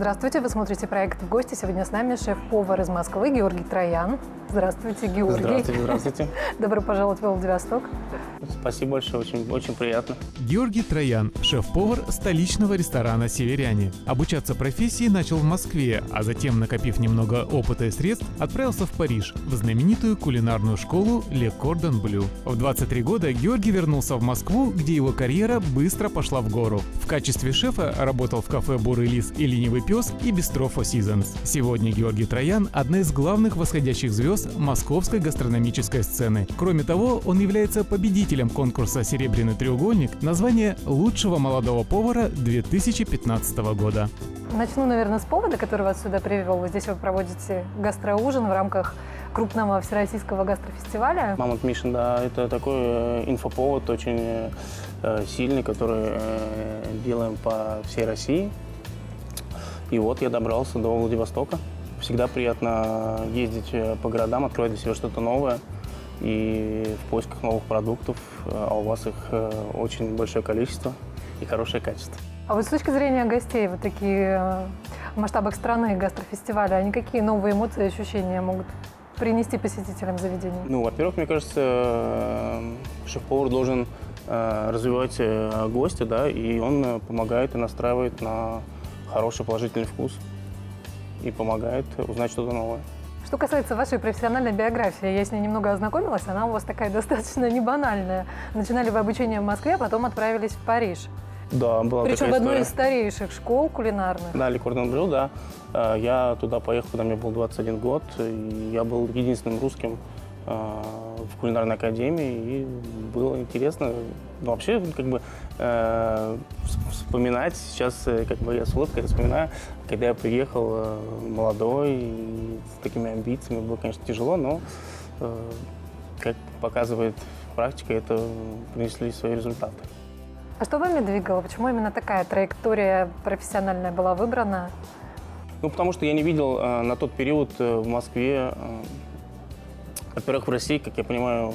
Здравствуйте, вы смотрите проект «В гости». Сегодня с нами шеф-повар из Москвы Георгий Троян. Здравствуйте, Георгий. Здравствуйте, здравствуйте. Добро пожаловать в Владивосток. Спасибо большое, очень, очень приятно. Георгий Троян, шеф-повар столичного ресторана «Северяне». Обучаться профессии начал в Москве, а затем, накопив немного опыта и средств, отправился в Париж, в знаменитую кулинарную школу «Ле Кордон Блю». В 23 года Георгий вернулся в Москву, где его карьера быстро пошла в гору. В качестве шефа работал в кафе «Бурый лис» и «Ленивый пес» и «Бистро Four Seasons». Сегодня Георгий Троян – одна из главных восходящих звезд московской гастрономической сцены. Кроме того, он является победителем конкурса «Серебряный треугольник» на звание лучшего молодого повара 2015 года. Начну, наверное, с повода, который вас сюда привел. Здесь вы проводите гастроужин в рамках крупного всероссийского гастрофестиваля. Мамонт Мишин, да, это такой э, инфоповод очень э, сильный, который э, делаем по всей России. И вот я добрался до Владивостока. Всегда приятно ездить по городам, открывать для себя что-то новое и в поисках новых продуктов, а у вас их очень большое количество и хорошее качество. А вот с точки зрения гостей, вот такие в масштабах страны гастрофестиваля, они какие новые эмоции и ощущения могут принести посетителям заведения? Ну, во-первых, мне кажется, шеф-повар должен развивать гостя, да, и он помогает и настраивает на хороший положительный вкус и помогает узнать что-то новое. Что касается вашей профессиональной биографии, я с ней немного ознакомилась, она у вас такая достаточно не банальная. Начинали вы обучение в Москве, а потом отправились в Париж. Да, была Причем в одной из старейших школ кулинарных. Да, Ликордон Брю, да. Я туда поехал, когда мне был 21 год. И я был единственным русским в кулинарной академии, и было интересно. Ну, вообще, как бы, э, вс- вспоминать, сейчас э, как бы я с улыбкой вспоминаю, когда я приехал э, молодой и с такими амбициями, было, конечно, тяжело, но, э, как показывает практика, это принесли свои результаты. А что вами двигало? Почему именно такая траектория профессиональная была выбрана? Ну, потому что я не видел э, на тот период э, в Москве, э, во-первых, в России, как я понимаю,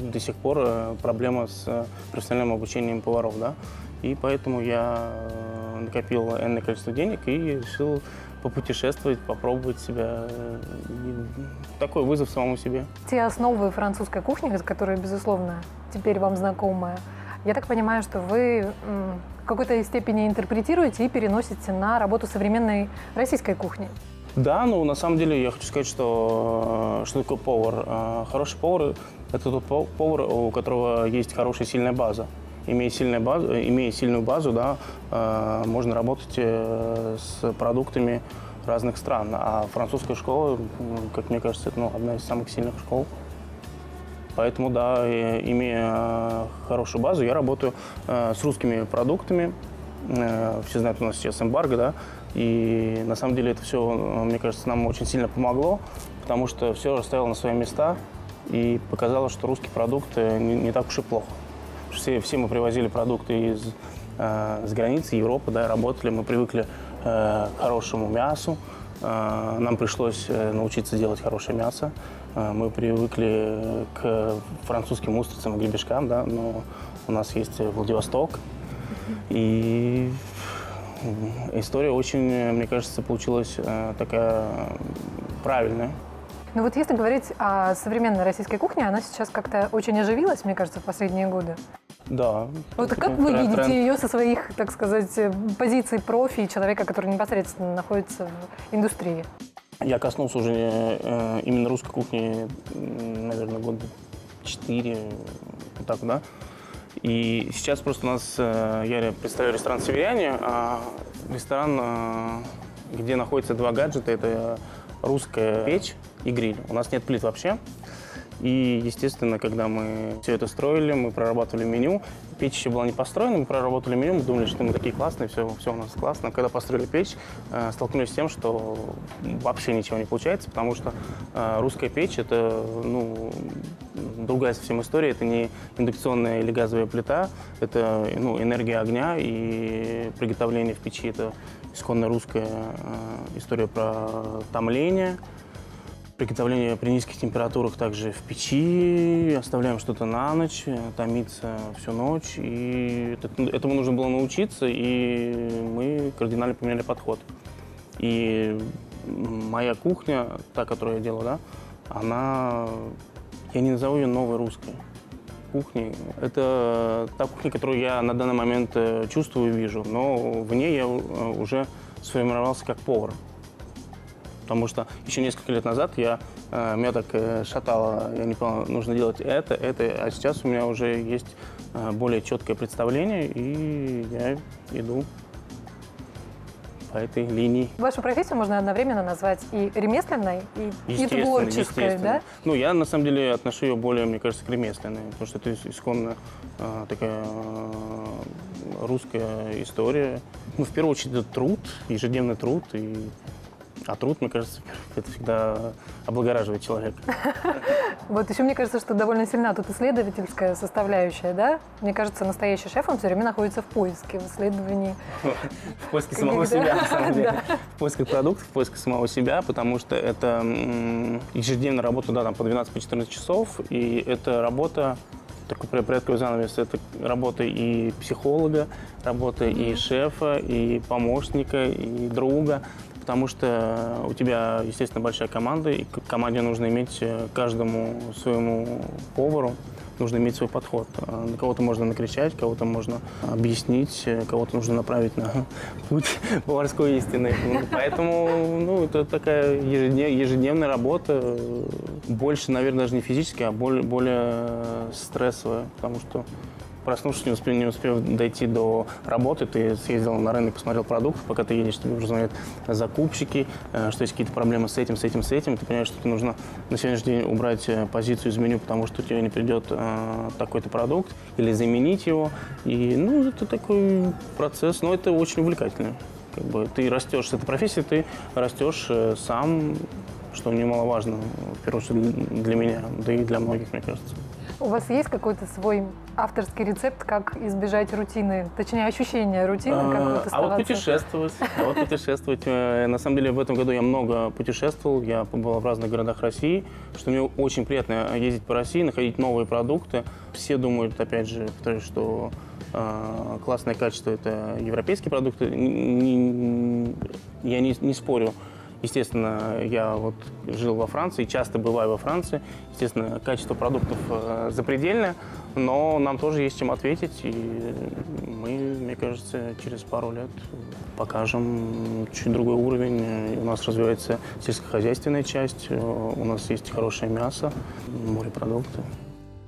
до сих пор э, проблема с э, профессиональным обучением поваров, да, и поэтому я э, накопил энное количество денег и решил попутешествовать, попробовать себя. Такой вызов самому себе. Те основы французской кухни, которые, безусловно, теперь вам знакомы, я так понимаю, что вы в какой-то степени интерпретируете и переносите на работу современной российской кухни. Да, ну на самом деле я хочу сказать, что э, что такое повар. Э, Хороший повар – это тот пов- повар, у которого есть хорошая сильная база. Имея, сильную базу, э, имея сильную базу, да, можно работать с продуктами разных стран. А французская школа, как мне кажется, это ну, одна из самых сильных школ. Поэтому, да, имея хорошую базу, я работаю с русскими продуктами. Все знают, у нас сейчас эмбарго, да, и на самом деле это все, мне кажется, нам очень сильно помогло, потому что все расставило на свои места и показало, что русский продукт э, не, не так уж и плохо. Все, все мы привозили продукты из, э, с границы Европы, да, работали, мы привыкли э, к хорошему мясу, Э, Нам пришлось э, научиться делать хорошее мясо. Э, Мы привыкли к французским устрицам и гребешкам, да, но у нас есть Владивосток. И история очень, э, мне кажется, получилась э, такая правильная. Ну вот если говорить о современной российской кухне, она сейчас как-то очень оживилась, мне кажется, в последние годы. Да. Вот как вы тренд- видите ее со своих, так сказать, э, позиций профи и человека, который непосредственно находится в индустрии? Я коснулся уже именно русской кухни, наверное, года 4, вот так, да. И сейчас просто у нас, э, я представляю ресторан «Северяне», а ресторан, э, где находятся два гаджета, это русская печь и гриль. У нас нет плит вообще. И, естественно, когда мы все это строили, мы прорабатывали меню. Печь еще была не построена, мы проработали меню, мы думали, что мы такие классные, все, все у нас классно. Когда построили печь, э, столкнулись с тем, что вообще ничего не получается, потому что э, русская печь – это ну, другая совсем история. Это не индукционная или газовая плита, это ну, энергия огня и приготовление в печи. Это исконно русская э, история про томление, Приготовление при низких температурах также в печи, оставляем что-то на ночь, томится всю ночь. И это- этому нужно было научиться, и мы кардинально поменяли подход. И моя кухня, та, которую я делаю, да, она, я не назову ее новой русской кухней. Это та кухня, которую я на данный момент э, чувствую и вижу, но в ней я э, уже сформировался как повар. Потому что еще несколько лет назад я, э, меня так шатало, я не понял, нужно делать это, это, а сейчас у меня уже есть более четкое представление, и я иду по этой линии. Вашу профессию можно одновременно назвать и ремесленной, и, и творческой, да? Ну, я на самом деле отношу ее более, мне кажется, к ремесленной, потому что это исконно э, такая э, русская история. Ну, в первую очередь, это труд, ежедневный труд, и а труд, мне кажется, это всегда облагораживает человека. Вот еще мне кажется, что довольно сильна тут исследовательская составляющая, да? Мне кажется, настоящий шеф, он все время находится в поиске, в исследовании. В поиске самого себя, на самом деле. В поиске продуктов, в поиске самого себя, потому что это ежедневная работа, да, там по 12-14 часов, и это работа такой приоткрою занавес, это работа и психолога, работа и шефа, и помощника, и друга потому что у тебя, естественно, большая команда, и команде нужно иметь э, каждому своему повару нужно иметь свой подход. Э, на кого-то можно накричать, кого-то можно объяснить, э, кого-то нужно направить на путь поварской истины. Ну, поэтому ну, это такая ежедневная работа, больше, наверное, даже не физическая, а более, более стрессовая, потому что проснувшись, не успев, не успев дойти до работы, ты съездил на рынок, посмотрел продукт, пока ты едешь, тебе уже звонят закупщики, э, что есть какие-то проблемы с этим, с этим, с этим, ты понимаешь, что тебе нужно на сегодняшний день убрать э, позицию из меню, потому что у тебя не придет э, такой-то продукт, или заменить его. И, ну, это такой процесс, но это очень увлекательно. Как бы ты растешь с этой профессией, ты растешь сам, что немаловажно, в первую очередь для меня, да и для многих, мне кажется. У вас есть какой-то свой авторский рецепт, как избежать рутины, точнее ощущения рутины, как вот оставаться? А вот путешествовать, а вот путешествовать. Э, на самом деле в этом году я много путешествовал, я побывал в разных городах России, что мне очень приятно ездить по России, находить новые продукты. Все думают, опять же, что э, классное качество – это европейские продукты. Я не, не спорю. Естественно, я вот жил во Франции, часто бываю во Франции. Естественно, качество продуктов э, запредельное, но нам тоже есть чем ответить. И мы, мне кажется, через пару лет покажем чуть другой уровень. У нас развивается сельскохозяйственная часть, э, у нас есть хорошее мясо, морепродукты.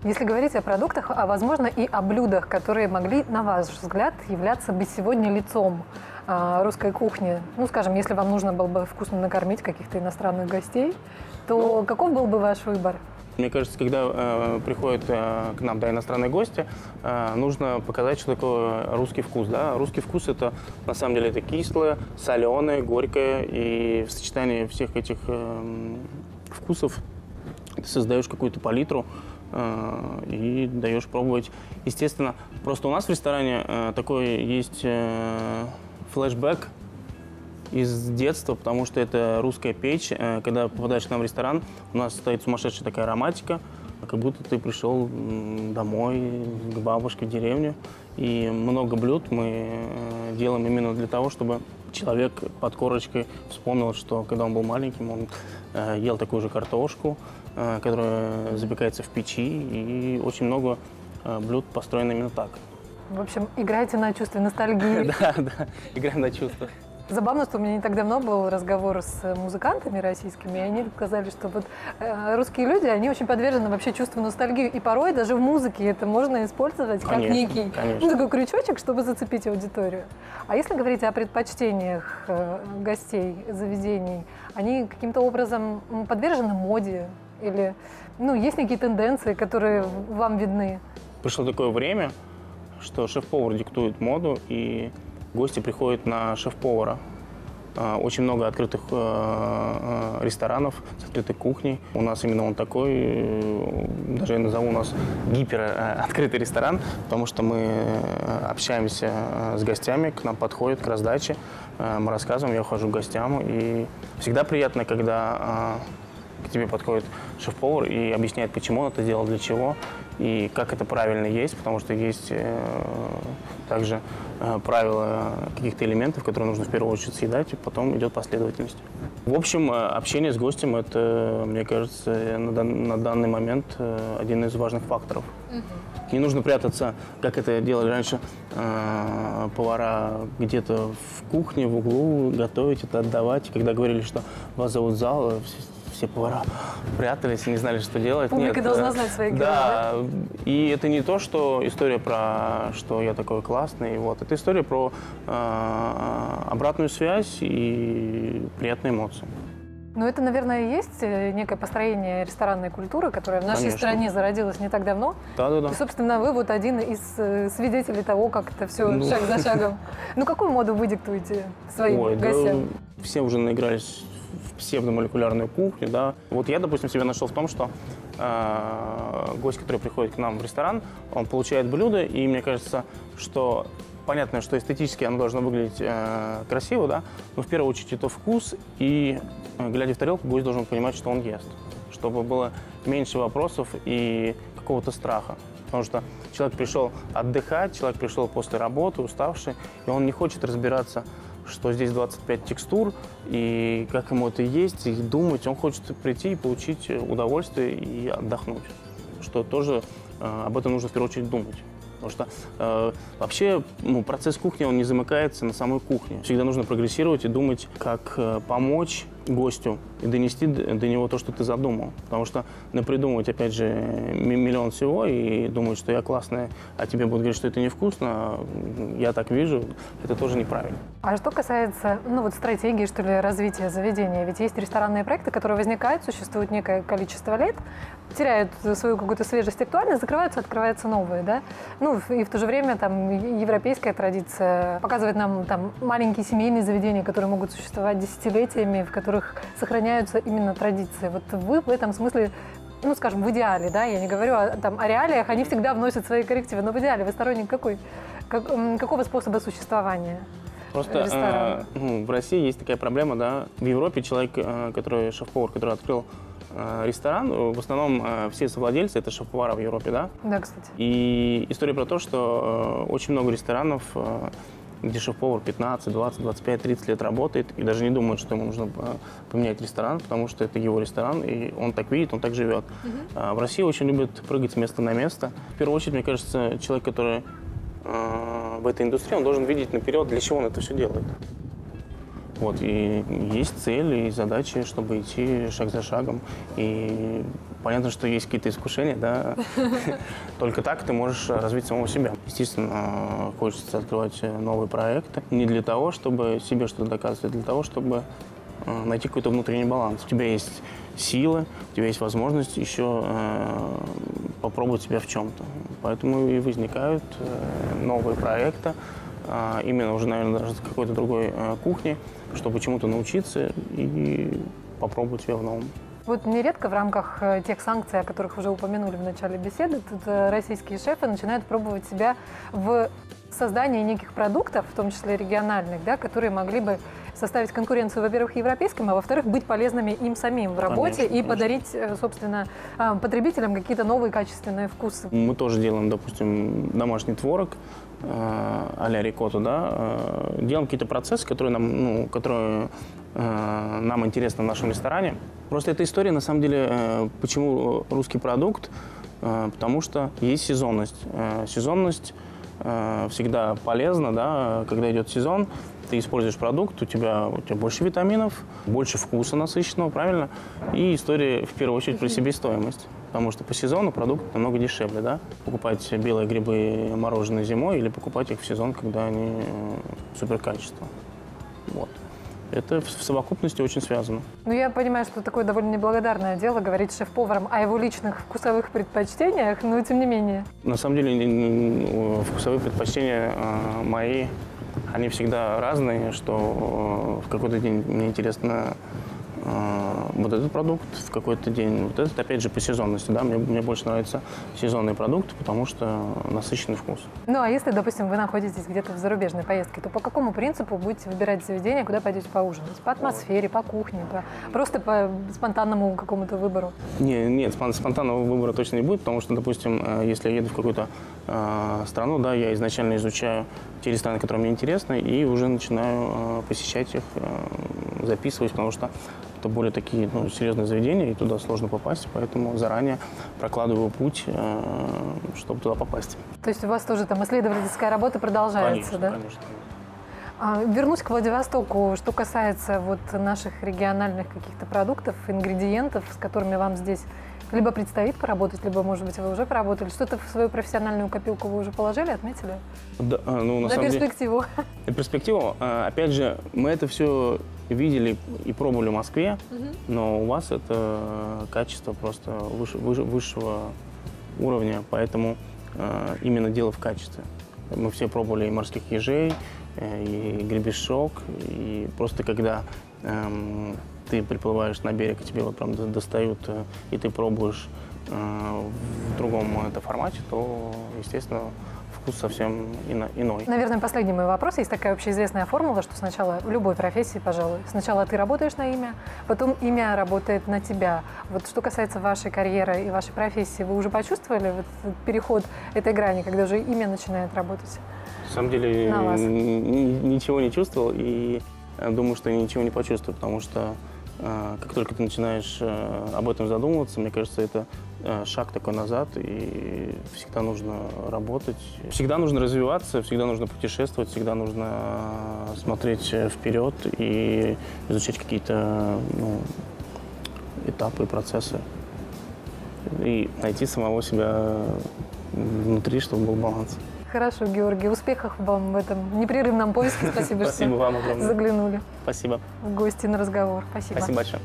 Если говорить о продуктах, а возможно и о блюдах, которые могли, на ваш взгляд, являться бы сегодня лицом русской кухни. Ну, скажем, если вам нужно было бы вкусно накормить каких-то иностранных гостей, то ну, каков был бы ваш выбор? Мне кажется, когда э, приходят э, к нам да, иностранные гости, э, нужно показать, что такое русский вкус. Да? Русский вкус это на самом деле это кислое, соленое, горькое, и в сочетании всех этих э, вкусов ты создаешь какую-то палитру э, и даешь пробовать. Естественно, просто у нас в ресторане э, такой есть э, флешбэк из детства, потому что это русская печь. Э, когда попадаешь к нам в ресторан, у нас стоит сумасшедшая такая ароматика, как будто ты пришел домой к бабушке в деревню. И много блюд мы э, делаем именно для того, чтобы человек под корочкой вспомнил, что когда он был маленьким, он э, ел такую же картошку, которая запекается в печи, и очень много блюд построено именно так. В общем, играйте на чувстве ностальгии. Да, да, играем на чувствах. Забавно, что у меня не так давно был разговор с музыкантами российскими, и они сказали, что вот э, русские люди, они очень подвержены вообще чувству ностальгии, и порой даже в музыке это можно использовать конечно, как некий конечно. Ну, такой крючочек, чтобы зацепить аудиторию. А если говорить о предпочтениях э, гостей заведений, они каким-то образом подвержены моде или ну, есть некие тенденции, которые вам видны? Пришло такое время, что шеф-повар диктует моду, и гости приходят на шеф-повара. А, очень много открытых э, э, ресторанов с открытой кухней. У нас именно он такой, э, даже я назову нас гипероткрытый ресторан, потому что мы общаемся с гостями, к нам подходят к раздаче, мы рассказываем, я ухожу к гостям. И всегда приятно, когда к тебе подходит шеф-повар и объясняет, почему он это сделал, для чего. И как это правильно есть, потому что есть э, также э, правила каких-то элементов, которые нужно в первую очередь съедать, и потом идет последовательность. В общем, э, общение с гостем – это, мне кажется, на, дан- на данный момент э, один из важных факторов. Не нужно прятаться, как это делали раньше э, повара где-то в кухне, в углу, готовить это, отдавать. Когда говорили, что вас зовут в зал, э, все, повара прятались и не знали, что делать. Публика Нет, должна э, знать своих Да, и это не то, что история про, что я такой классный, вот. Это история про э, обратную связь и приятные эмоции. Ну, это, наверное, и есть э, некое построение ресторанной культуры, которая в нашей Конечно. стране зародилась не так давно. Да-да-да. И, собственно, вы вот один из э, свидетелей того, как это все Ну. шаг за шагом. Ну, какую моду вы диктуете своим Ой, да, гостям? все уже наигрались псевдомолекулярную кухню, да. Вот я, допустим, себя нашел в том, что э, гость, который приходит к нам в ресторан, он получает блюдо, и мне кажется, что понятно, что эстетически оно должно выглядеть э, красиво, да, но в первую очередь это вкус, и э, глядя в тарелку, гость должен понимать, что он ест, чтобы было меньше вопросов и какого-то страха. Потому что человек пришел отдыхать, человек пришел после работы, уставший, и он не хочет разбираться, что здесь 25 текстур, и как ему это есть, и думать. Он хочет прийти и получить удовольствие и отдохнуть. Что тоже э, об этом нужно в первую очередь думать. Потому что э, вообще ну, процесс кухни, он не замыкается на самой кухне. Всегда нужно прогрессировать и думать, как э, помочь гостю и донести до него то, что ты задумал. Потому что напридумывать, опять же, ми- миллион всего и думать, что я классная, а тебе будут говорить, что это невкусно, я так вижу, это тоже неправильно. А что касается, ну вот стратегии, что ли, развития заведения, ведь есть ресторанные проекты, которые возникают, существуют некое количество лет, теряют свою какую-то свежесть, актуальность, закрываются, открываются новые, да? Ну и в то же время там европейская традиция показывает нам там маленькие семейные заведения, которые могут существовать десятилетиями, в которых сохраняются именно традиции. Вот вы в этом смысле ну, скажем, в идеале, да, я не говорю о, там, о реалиях, они всегда вносят свои коррективы, но в идеале вы сторонник какой, как- какого способа существования? Просто э, ну, в России есть такая проблема, да. В Европе человек, э, который шеф-повар, который открыл э, ресторан, э, в основном все совладельцы это шеф-повара в Европе, да. Да, кстати. И история про то, что очень много ресторанов, где шеф-повар 15, 20, 25, 30 лет работает и даже не думает, что ему нужно поменять ресторан, потому что это его ресторан, и он так видит, он так живет. А в России очень любят прыгать с места на место. В первую очередь, мне кажется, человек, который в этой индустрии, он должен видеть наперед, для чего он это все делает. Вот, и есть цели и задачи, чтобы идти шаг за шагом. И понятно, что есть какие-то искушения, да. Только так ты можешь развить самого себя. Естественно, хочется открывать новые проекты. Не для того, чтобы себе что-то доказывать, а для того, чтобы э, найти какой-то внутренний баланс. У тебя есть силы, у тебя есть возможность еще э, попробовать себя в чем-то. Поэтому и возникают э, новые проекты, а, именно уже, наверное, даже с какой-то другой э, кухни, чтобы чему-то научиться и попробовать себя в новом. Вот нередко в рамках э, тех санкций, о которых уже упомянули в начале беседы, тут э, российские шефы начинают пробовать себя в создании неких продуктов, в том числе региональных, да, которые могли бы составить конкуренцию, во-первых, европейским, а во-вторых, быть полезными им самим в работе Конечно, и конечно. подарить, э, собственно, э, потребителям какие-то новые качественные вкусы. Мы тоже делаем, допустим, домашний творог а-ля рикотту, да, э, делаем какие-то процессы, которые нам, ну, которые э, нам интересны в нашем ресторане. Просто эта история, на самом деле, э, почему русский продукт, Э, потому что есть сезонность. Э, сезонность э, всегда полезна, да, когда идет сезон, ты используешь продукт, у тебя, у тебя больше витаминов, больше вкуса насыщенного, правильно? И история, в первую очередь, про себестоимость. Потому что по сезону продукт намного дешевле, да? Покупать белые грибы мороженые зимой или покупать их в сезон, когда они э, супер качество. Вот. Это в совокупности очень связано. Ну, я понимаю, что такое довольно неблагодарное дело говорить шеф-поварам о его личных вкусовых предпочтениях, но тем не менее. На самом деле вкусовые предпочтения э, мои, они всегда разные, что э, в какой-то день мне интересно э, вот этот продукт в какой-то день, вот этот, опять же, по сезонности, да, мне, мне больше нравится сезонный продукт, потому что насыщенный вкус. Ну, а если, допустим, вы находитесь где-то в зарубежной поездке, то по какому принципу будете выбирать заведение, куда пойдете поужинать? По атмосфере, по кухне, по... просто по спонтанному какому-то выбору? Не, нет, спон- спонтанного выбора точно не будет, потому что, допустим, э, если я еду в какую-то э, страну, да, я изначально изучаю те рестораны, которые мне интересны, и уже начинаю э, посещать их, э, записывать, потому что это более такие ну, серьезные заведения, и туда сложно попасть, поэтому заранее прокладываю путь, э, чтобы туда попасть. То есть у вас тоже там исследовательская работа продолжается, конечно, да? конечно. А, Вернусь к Владивостоку. Что касается вот наших региональных каких-то продуктов, ингредиентов, с которыми вам здесь либо предстоит поработать, либо, может быть, вы уже поработали. Что-то в свою профессиональную копилку вы уже положили, отметили? Да, э, ну, на На самом деле, перспективу. на перспективу, э, опять же, мы это все видели и пробовали в Москве, но у вас это качество просто выше- выше- высшего уровня, поэтому э, именно дело в качестве. Мы все пробовали и морских ежей, э, и гребешок, и просто когда эм, ты приплываешь на берег, и тебе вот прям до- достают, э, и ты пробуешь э, в другом это формате, то, естественно, вкус совсем ино- иной. Наверное, последний мой вопрос. Есть такая общеизвестная формула, что сначала в любой профессии, пожалуй, сначала ты работаешь на имя, потом имя работает на тебя. Вот что касается вашей карьеры и вашей профессии, вы уже почувствовали вот этот переход этой грани, когда уже имя начинает работать? На самом деле На ничего не чувствовал и э, думаю, что ничего не почувствую, потому что э, как только ты начинаешь э, об этом задумываться, мне кажется, это шаг такой назад, и всегда нужно работать. Всегда нужно развиваться, всегда нужно путешествовать, всегда нужно э, смотреть э, вперед и изучать какие-то ну, этапы, процессы. И найти самого себя внутри, чтобы был баланс. Хорошо, Георгий, успехов вам в этом непрерывном поиске. Спасибо, Спасибо что вам огромное. заглянули Спасибо. в гости на разговор. Спасибо. Спасибо большое.